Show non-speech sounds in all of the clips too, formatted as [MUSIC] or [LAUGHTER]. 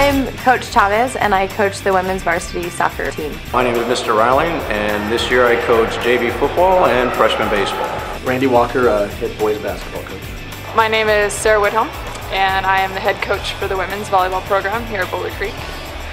Coach Chavez, and I coach the women's varsity soccer team. My name is Mr. Riling, and this year I coach JV football and freshman baseball. Randy Walker, uh, head boys basketball coach. My name is Sarah Whithelm, and I am the head coach for the women's volleyball program here at Boulder Creek.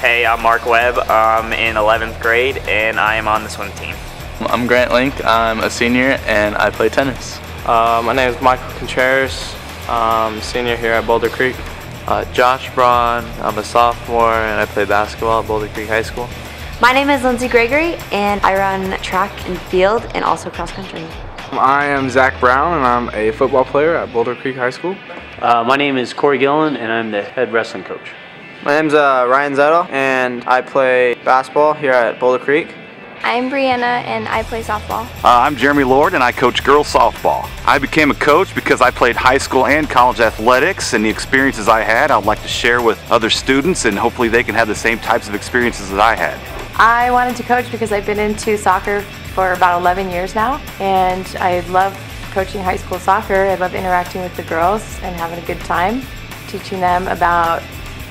Hey, I'm Mark Webb. I'm in 11th grade, and I am on the swim team. I'm Grant Link. I'm a senior, and I play tennis. Uh, my name is Michael Contreras. I'm senior here at Boulder Creek. Uh, Josh Braun. I'm a sophomore, and I play basketball at Boulder Creek High School. My name is Lindsay Gregory, and I run track and field and also cross country. I am Zach Brown, and I'm a football player at Boulder Creek High School. Uh, my name is Corey Gillen, and I'm the head wrestling coach. My name's uh, Ryan Zettel, and I play basketball here at Boulder Creek. I'm Brianna, and I play softball. Uh, I'm Jeremy Lord, and I coach girls softball. I became a coach because I played high school and college athletics, and the experiences I had, I'd like to share with other students, and hopefully they can have the same types of experiences that I had. I wanted to coach because I've been into soccer for about 11 years now, and I love coaching high school soccer. I love interacting with the girls and having a good time, teaching them about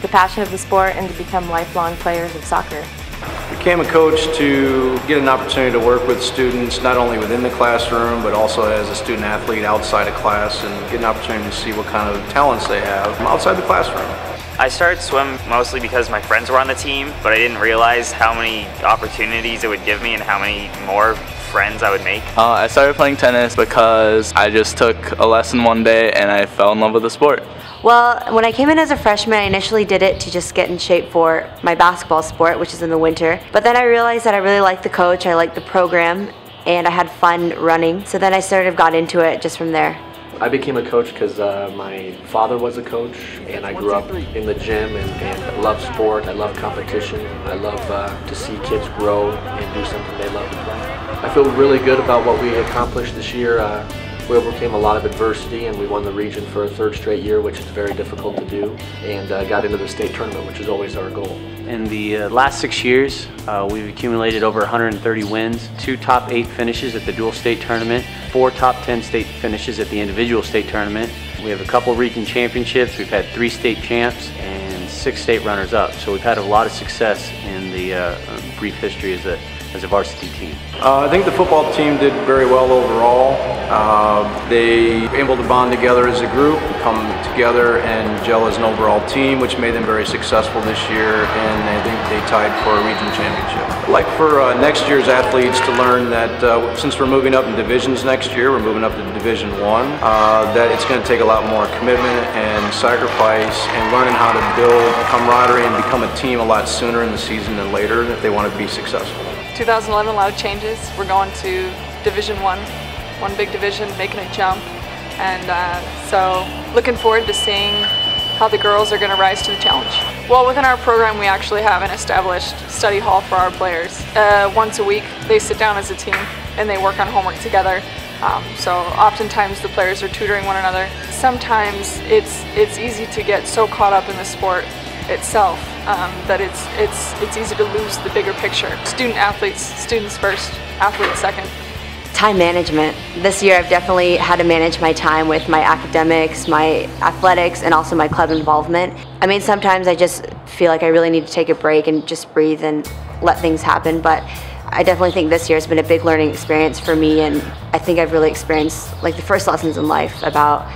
the passion of the sport and to become lifelong players of soccer. Became a coach to get an opportunity to work with students not only within the classroom but also as a student athlete outside of class and get an opportunity to see what kind of talents they have outside the classroom. I started swim mostly because my friends were on the team, but I didn't realize how many opportunities it would give me and how many more friends I would make. Uh, I started playing tennis because I just took a lesson one day and I fell in love with the sport. Well, when I came in as a freshman, I initially did it to just get in shape for my basketball sport, which is in the winter. But then I realized that I really liked the coach, I liked the program, and I had fun running. So then I sort of got into it just from there. I became a coach because uh, my father was a coach, and I grew up in the gym and, and love sport. I love competition. I love uh, to see kids grow and do something they love to play. I feel really good about what we accomplished this year. Uh, we overcame a lot of adversity and we won the region for a third straight year, which is very difficult to do, and uh, got into the state tournament, which is always our goal. In the uh, last six years, uh, we've accumulated over 130 wins, two top eight finishes at the dual state tournament, four top 10 state finishes at the individual state tournament. We have a couple region championships, we've had three state champs, and six state runners up. So we've had a lot of success in the uh, brief history as a as a varsity team? Uh, I think the football team did very well overall. Uh, they were able to bond together as a group, come together and gel as an overall team, which made them very successful this year, and I think they tied for a region championship. I'd like for uh, next year's athletes to learn that uh, since we're moving up in divisions next year, we're moving up to Division One, uh, that it's going to take a lot more commitment and sacrifice and learning how to build camaraderie and become a team a lot sooner in the season than later if they want to be successful. 2011, a lot of changes. We're going to Division One, one big division, making a jump, and uh, so looking forward to seeing how the girls are going to rise to the challenge. Well, within our program, we actually have an established study hall for our players. Uh, once a week, they sit down as a team and they work on homework together. Um, so oftentimes the players are tutoring one another. Sometimes it's it's easy to get so caught up in the sport itself um, that it's it's it's easy to lose the bigger picture. Student athletes, students first, athletes second. Time management. This year I've definitely had to manage my time with my academics, my athletics, and also my club involvement. I mean, sometimes I just feel like I really need to take a break and just breathe and let things happen, but I definitely think this year has been a big learning experience for me, and I think I've really experienced like the first lessons in life about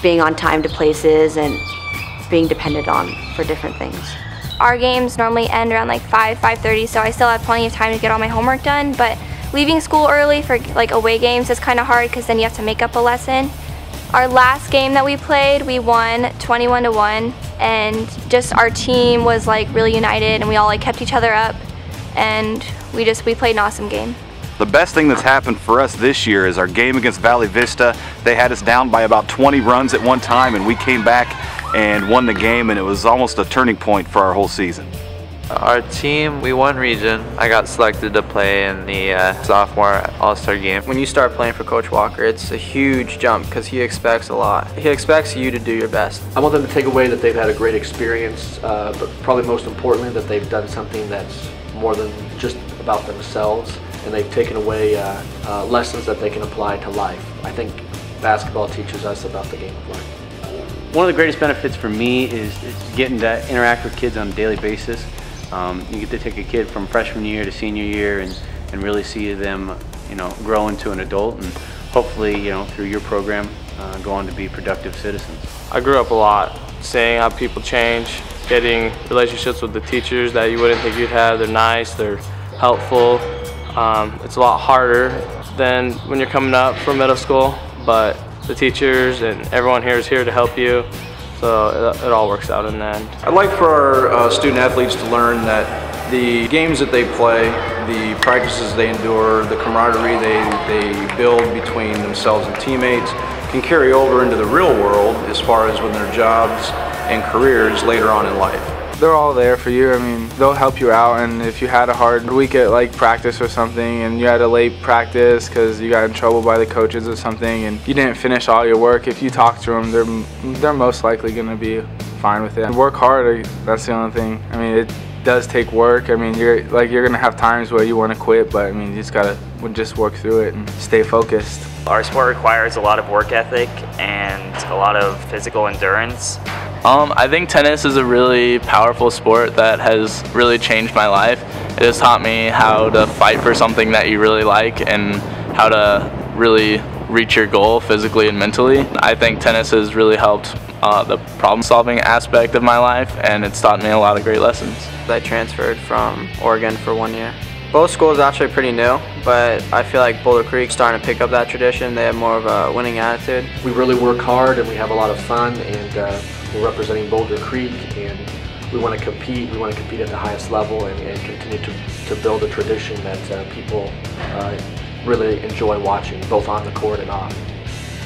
being on time to places and being depended on for different things. Our games normally end around like 5, 5.30, so I still have plenty of time to get all my homework done, but leaving school early for like away games is kind of hard because then you have to make up a lesson. Our last game that we played, we won 21 to 1 and just our team was like really united and we all like kept each other up and we just we played an awesome game. The best thing that's happened for us this year is our game against Valley Vista. They had us down by about 20 runs at one time and we came back and won the game and it was almost a turning point for our whole season. Our team, we won region. I got selected to play in the uh, sophomore all-star game. When you start playing for Coach Walker, it's a huge jump because he expects a lot. He expects you to do your best. I want them to take away that they've had a great experience, uh, but probably most importantly that they've done something that's more than just about themselves and they've taken away uh, uh lessons that they can apply to life. I think basketball teaches us about the game of life. One of the greatest benefits for me is, is getting to interact with kids on a daily basis. Um, you get to take a kid from freshman year to senior year and, and really see them, you know, grow into an adult and hopefully, you know, through your program, uh, go on to be productive citizens. I grew up a lot, seeing how people change, getting relationships with the teachers that you wouldn't think you'd have. They're nice, they're helpful. Um, it's a lot harder than when you're coming up from middle school, but the teachers and everyone here is here to help you. So it, it all works out in the end. I'd like for our uh, student athletes to learn that the games that they play, the practices they endure, the camaraderie they, they build between themselves and teammates can carry over into the real world as far as with their jobs and careers later on in life they're all there for you. I mean, they'll help you out. And if you had a hard week at like practice or something, and you had a late practice because you got in trouble by the coaches or something, and you didn't finish all your work, if you talk to them, they're they're most likely going to be fine with it. And work hard. That's the only thing. I mean, it does take work. I mean, you're like you're gonna have times where you want to quit, but I mean, you just gotta just work through it and stay focused. Our sport requires a lot of work ethic and a lot of physical endurance. Um, I think tennis is a really powerful sport that has really changed my life. It has taught me how to fight for something that you really like and how to really reach your goal physically and mentally. I think tennis has really helped uh, the problem solving aspect of my life and it's taught me a lot of great lessons. I transferred from Oregon for one year. Both schools are actually pretty new, but I feel like Boulder Creek's starting to pick up that tradition. They have more of a winning attitude. We really work hard and we have a lot of fun and uh, we're representing Boulder Creek and we want to compete. We want to compete at the highest level and, and continue to, to build a tradition that uh, people uh, really enjoy watching, both on the court and off.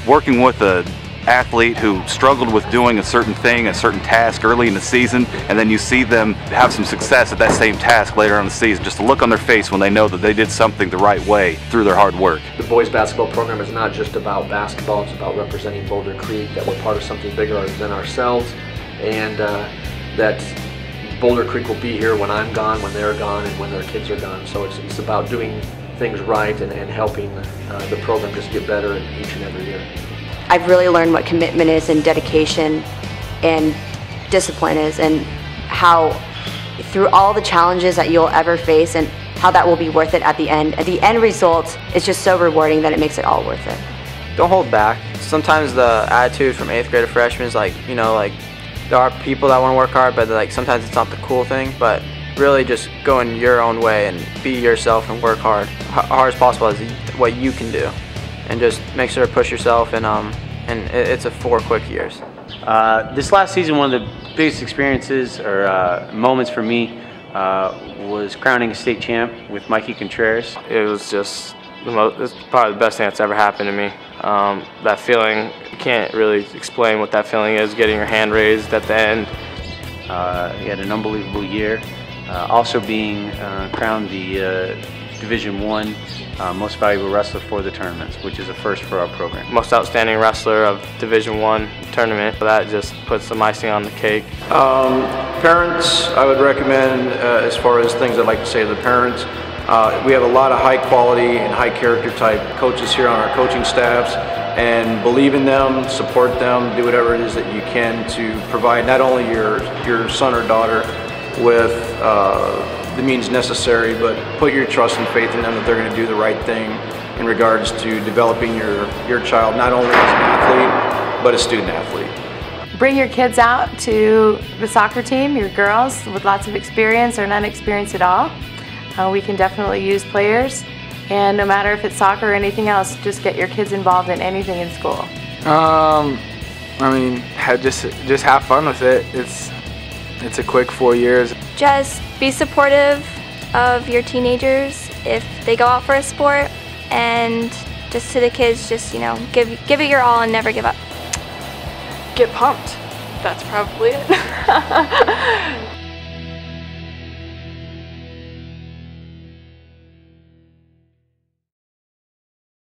Working with a athlete who struggled with doing a certain thing, a certain task early in the season, and then you see them have some success at that same task later on in the season. Just a look on their face when they know that they did something the right way through their hard work. The boys basketball program is not just about basketball, it's about representing Boulder Creek, that we're part of something bigger than ourselves, and uh, that Boulder Creek will be here when I'm gone, when they're gone, and when their kids are gone. So it's, it's about doing things right and, and helping uh, the program just get better each and every year. I've really learned what commitment is and dedication and discipline is and how through all the challenges that you'll ever face and how that will be worth it at the end. At the end result is just so rewarding that it makes it all worth it. Don't hold back. Sometimes the attitude from 8th grade to freshmen is like, you know, like there are people that want to work hard, but like sometimes it's not the cool thing, but really just go in your own way and be yourself and work hard. Hard as possible is what you can do and just make sure to push yourself and um and it's a four quick years. Uh, this last season, one of the biggest experiences or uh, moments for me uh, was crowning a state champ with Mikey Contreras. It was just the most, it's probably the best thing that's ever happened to me. Um, that feeling, you can't really explain what that feeling is, getting your hand raised at the end. Uh, he had an unbelievable year. Uh, also being uh, crowned the Division One uh, Most Valuable Wrestler for the tournaments, which is a first for our program. Most Outstanding Wrestler of Division One tournament. That just puts some icing on the cake. Um, parents, I would recommend uh, as far as things I'd like to say to the parents. Uh, we have a lot of high quality and high character type coaches here on our coaching staffs and believe in them, support them, do whatever it is that you can to provide not only your, your son or daughter with uh, the means necessary, but put your trust and faith in them that they're going to do the right thing in regards to developing your, your child not only as an athlete, but a student athlete. Bring your kids out to the soccer team, your girls with lots of experience or none experience at all. Uh, we can definitely use players. And no matter if it's soccer or anything else, just get your kids involved in anything in school. Um, I mean, have, just just have fun with it. It's it's a quick four years. Just be supportive of your teenagers if they go out for a sport and just to the kids just you know give give it your all and never give up. Get pumped. That's probably it [LAUGHS]